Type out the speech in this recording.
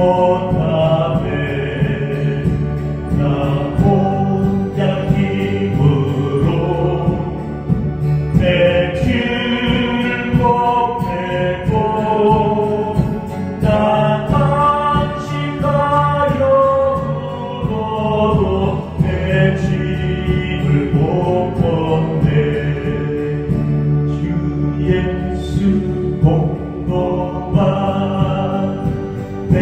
Oh.